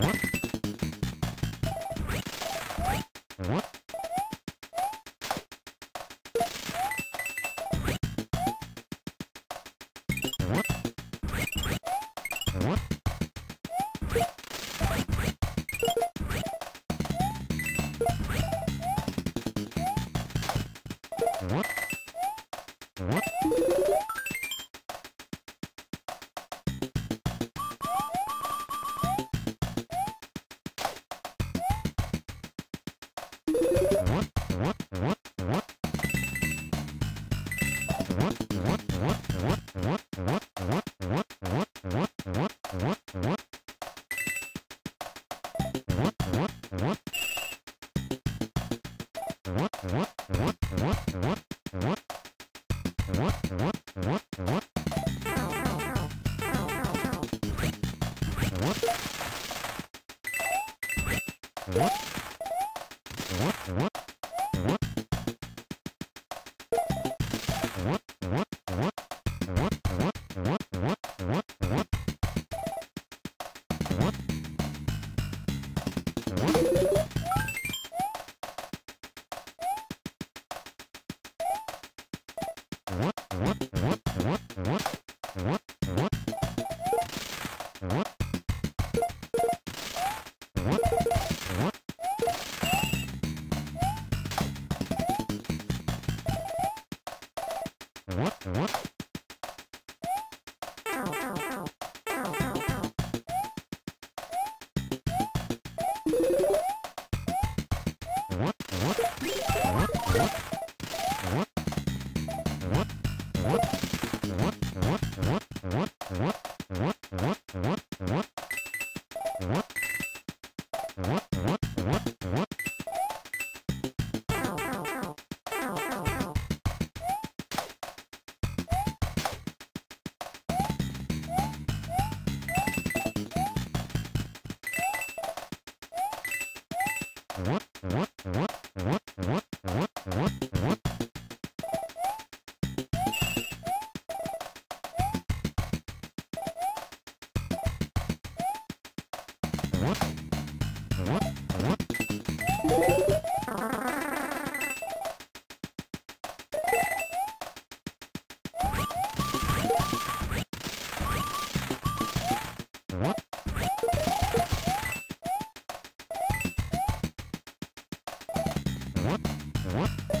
What? What? What? What? What? What? What? What? What?